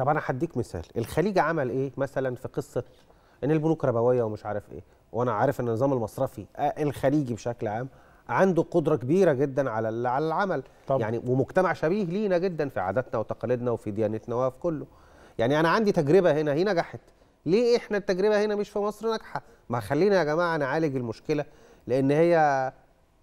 طب أنا هديك مثال. الخليج عمل إيه مثلا في قصة إن البنوك ربوية ومش عارف إيه؟ وأنا عارف إن النظام المصرفي آه، الخليجي بشكل عام عنده قدرة كبيرة جدا على على العمل. طبعا. يعني ومجتمع شبيه لينا جدا في عاداتنا وتقاليدنا وفي ديانتنا وفي كله. يعني أنا عندي تجربة هنا هي نجحت. ليه إحنا التجربة هنا مش في مصر ناجحة؟ ما خلينا يا جماعة نعالج المشكلة لأن هي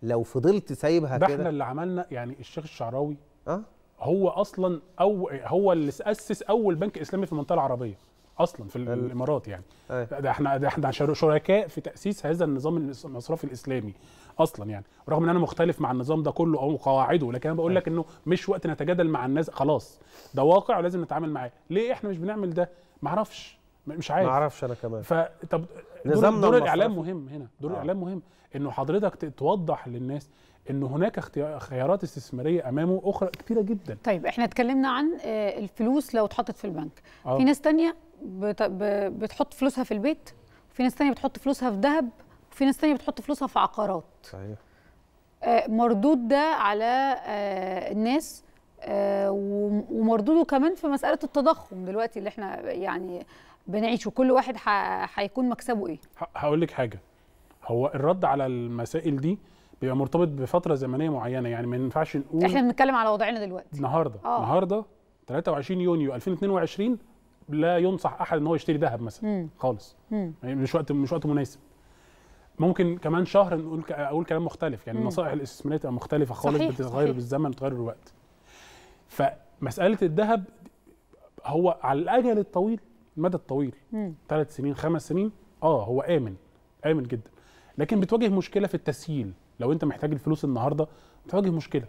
لو فضلت سايبها ده إحنا كده اللي عملنا يعني الشيخ الشعراوي آه؟ هو أصلا أو هو اللي اسس أول بنك إسلامي في المنطقة العربية أصلا في الإمارات يعني. أيوة. ده إحنا ده إحنا شر- شركاء في تأسيس هذا النظام المصرفي الإسلامي أصلا يعني. رغم إن أنا مختلف مع النظام ده كله أو قواعده لكن أنا بقول لك إنه مش وقت نتجادل مع الناس خلاص. ده واقع ولازم نتعامل معاه. ليه إحنا مش بنعمل ده؟ ما مش ما عارف. أعرفش أنا كمان. فطب دور, نظامنا دور الإعلام. مهم هنا. دور آه. الإعلام مهم إنه حضرتك توضح للناس إن هناك خيارات استثمارية أمامه أخرى كتيرة جدا. طيب إحنا اتكلمنا عن آه، الفلوس لو اتحطت في البنك. آه. في ناس تانية بتحط فلوسها في البيت وفي ناس تانية بتحط فلوسها في ذهب وفي ناس تانية بتحط فلوسها في عقارات. صحيح. آه، مردود ده على آه، الناس وم- ومردوده كمان في مسألة التضخم دلوقتي اللي إحنا يعني بنعيشه. كل واحد هيكون مكسبه إيه؟ هقول لك حاجة. هو الرد على المسائل دي بيبقى مرتبط بفترة زمنية معينة. يعني ما ينفعش نقول إحنا بنتكلم على وضعنا دلوقتي. النهارده. آه. النهارده 23 يونيو 2022 لا ينصح أحد إن هو يشتري ذهب مثلا. مم. خالص. مم. يعني مش وقت مش وقت مناسب. ممكن كمان شهر نقول أقول كلام مختلف. يعني مم. النصائح الاستثمارية تبقى مختلفة خالص صحيح، بتتغير صحيح. بالزمن بتتغير بالوقت. فمسألة الذهب هو على الأجل الطويل المدى الطويل. ثلاث سنين خمس سنين؟ آه هو آمن آمن جدا. لكن بتواجه مشكلة في التسييل لو أنت محتاج الفلوس النهارده بتواجه مشكلة.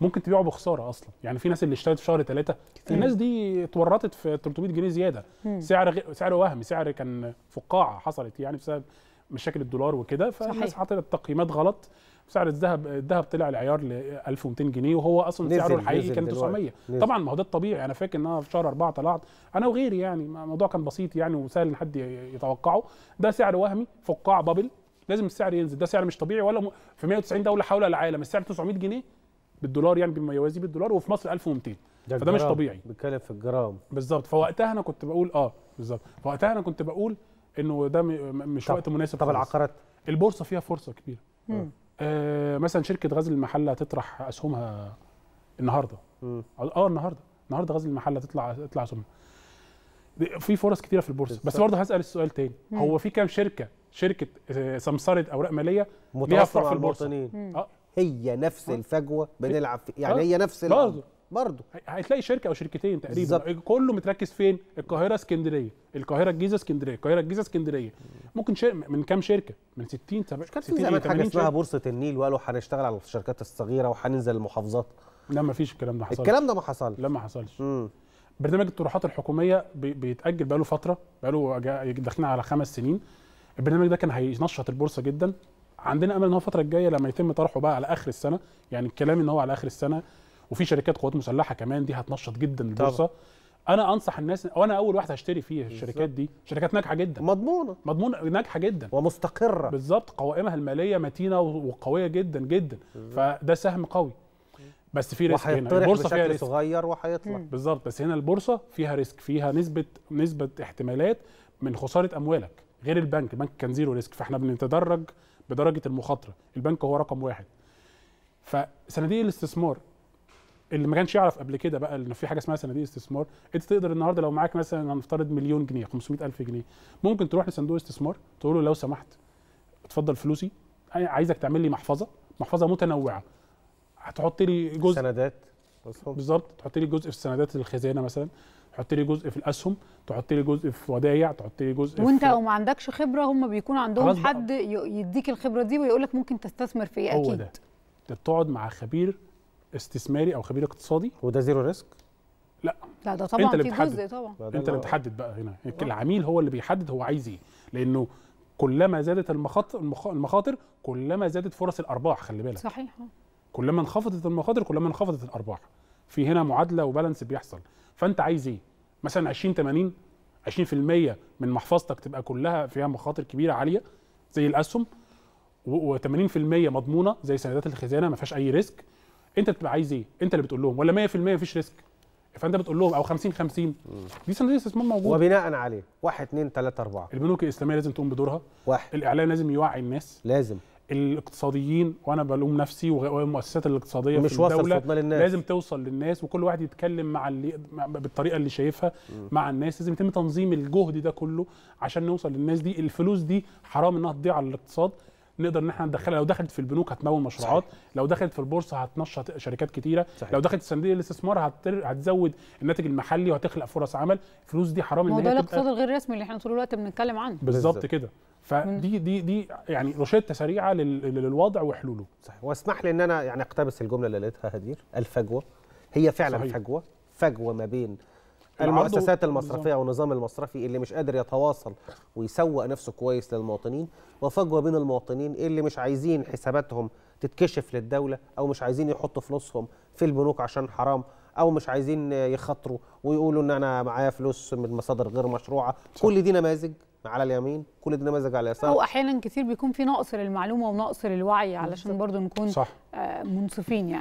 ممكن تبيعه بخسارة أصلا. يعني في ناس اللي اشترت في شهر ثلاثة الناس دي اتورطت في 300 جنيه زيادة. مم. سعر غ... سعر وهمي سعر كان فقاعة حصلت يعني بسبب مشاكل الدولار وكده فالناس. حطت تقييمات غلط. سعر الذهب الذهب طلع العيار ل 1200 جنيه وهو أصلا نزل- سعره الحقيقي نزل كان دلوقتي. 900 نزل. طبعا ما هو ده الطبيعي. أنا فاكر إن أنا في شهر أربعة طلعت أنا وغيري يعني الموضوع كان بسيط يعني وسهل إن حد يتوقعه. ده سعر وهمي فقاع بابل. لازم السعر ينزل. ده سعر مش طبيعي ولا. في 190 دولة حول العالم. السعر 900 جنيه بالدولار يعني بما يوازي بالدولار وفي مصر 1200 فده مش. طبيعي. بيتكلم في الجرام. بالظبط. فوقتها أنا كنت بقول آه بالظبط. فوقتها أنا كنت بقول إنه ده مش طب- وقت مناسب طب. العقارات البورصة فيها فرصة كبيرة مم. آه مثلا شركة غزل المحله هتطرح أسهمها النهارده مم. أه النهارده النهارده غزل المحله تطلع تطلع أسهمها في فرص كتيرة في البورصة بس. برضه هسأل السؤال تاني مم. هو في كام شركة شركة آه، سمسره أوراق مالية ليها متوفر فروع مع في البورصة. آه هي نفس آه. الفجوة بنلعب في يعني آه. هي نفس برضه. برضه. هتلاقي شركة أو شركتين تقريبا. بالظبط. كله متركز فين؟ القاهرة اسكندرية. القاهرة الجيزة اسكندرية. القاهرة الجيزة اسكندرية. ممكن شر... من كام شركة؟ من 60 70 كان في 60 زمان حاجة 80 اسمها بورصة النيل وقالوا هنشتغل على الشركات الصغيرة وهننزل المحافظات. لا ما فيش الكلام ده حصل الكلام ده ما حصلش. لا ما حصلش. مم. برنامج الطروحات الحكومية بي- بيتأجل بقاله فترة بقاله داخلين على خمس سنين. البرنامج ده كان هينشط البورصة جدا. عندنا أمل إن هو الفترة الجاية لما يتم طرحه بقى على آخر السنة يعني الكلام إن هو على آخر السنة وفي شركات قوات مسلحة كمان دي هتنشط جدا البورصة. أنا أنصح الناس وأنا أول واحد هشتري فيها الشركات دي. شركات ناجحة جدا. مضمونة. مضمون ناجحة جدا. ومستقرة. بالظبط. قوائمها المالية متينة وقوية جدا جدا. فده سهم قوي. بس في risk هنا. البورصة فيها risk. صغير وهيطلع. بالظبط. بس هنا البورصة فيها ريسك فيها نسبة نسبة احتمالات من خسارة أموالك. غير البنك البنك كان zero risk. فإحنا بنتدرج بدرجة المخاطرة. البنك هو رقم واحد. فصناديق الاستثمار. اللي ما كانش يعرف قبل كده بقى إن في حاجة اسمها صناديق استثمار انت تقدر النهارده لو معاك مثلا هنفترض مليون جنيه 500 ألف جنيه ممكن تروح لصندوق استثمار تقول له لو سمحت اتفضل فلوسي أنا عايزك تعمل لي محفظة محفظة متنوعة هتحط لي جزء سندات. بالظبط تحط لي جزء في سندات الخزانة مثلا تحط لي جزء في الأسهم تحط لي جزء في ودايع تحط لي جزء وانت لو ما عندكش خبرة هم بيكون عندهم. حد يديك الخبرة دي ويقول لك ممكن تستثمر في إيه هو أكيد ده انت بتقعد مع خبير استثماري أو خبير اقتصادي؟ وده zero risk؟ لا. ده طبعا أنت اللي في بتحدد. جزء طبعا. أنت اللي بتحدد بقى هنا. العميل هو اللي بيحدد هو عايز إيه. لأنه كلما زادت المخاطر المخاطر كلما زادت فرص الأرباح خلي بالك. صحيح. آه. كلما انخفضت المخاطر كلما انخفضت الأرباح. في هنا معادلة و balance بيحصل. فأنت عايز إيه؟ مثلا 20 80 20% من محفظتك تبقى كلها فيها مخاطر كبيرة عالية زي الأسهم و80% مضمونة زي سندات الخزانة ما فيهاش أي risk. انت بتبقى عايز إيه؟ انت اللي بتقول لهم ولا 100% مفيش risk؟ فانت بتقول لهم أو 50 50 دي صناديق استثمار موجوده وبناء عليه. واحد اتنين تلاتة أربعة. البنوك الإسلامية لازم تقوم بدورها. واحد. الاعلام لازم يوعي الناس. لازم. الاقتصاديين وأنا بلوم نفسي والمؤسسات الاقتصادية مش في الدولة للناس لازم توصل للناس وكل واحد يتكلم مع اللي بالطريقة اللي شايفها مع الناس. لازم يتم تنظيم الجهد ده كله عشان نوصل للناس دي. الفلوس دي حرام إنها تضيع على الاقتصاد. نقدر إن إحنا ندخلها. لو دخلت في البنوك هتمول مشروعات. لو دخلت في البورصة هتنشط شركات كتيرة. صحيح. لو دخلت في صناديق الاستثمار هتر... هتزود الناتج المحلي وهتخلق فرص عمل. الفلوس دي حرام إن ده هي الاقتصاد تبقى الغير رسمي اللي إحنا طول الوقت بنتكلم عنه. بالظبط. كده. فدي دي دي يعني روشته سريعه لل... للوضع وحلوله. صحيح. واسمح لي إن أنا يعني أقتبس الجملة اللي لقيتها هدير. الفجوة. هي فعلا صحيح. فجوة. فجوة ما بين المؤسسات المصرفية والنظام المصرفي اللي مش قادر يتواصل ويسوق نفسه كويس للمواطنين وفجوة بين المواطنين اللي مش عايزين حساباتهم تتكشف للدولة أو مش عايزين يحطوا فلوسهم في البنوك عشان حرام أو مش عايزين يخاطروا ويقولوا إن أنا معايا فلوس من مصادر غير مشروعة. صح. كل دي نماذج على اليمين كل دي نماذج على اليسار. أو أحيانا كتير بيكون في نقص للمعلومة ونقص للوعي علشان برضو نكون صح. آه، منصفين يعني.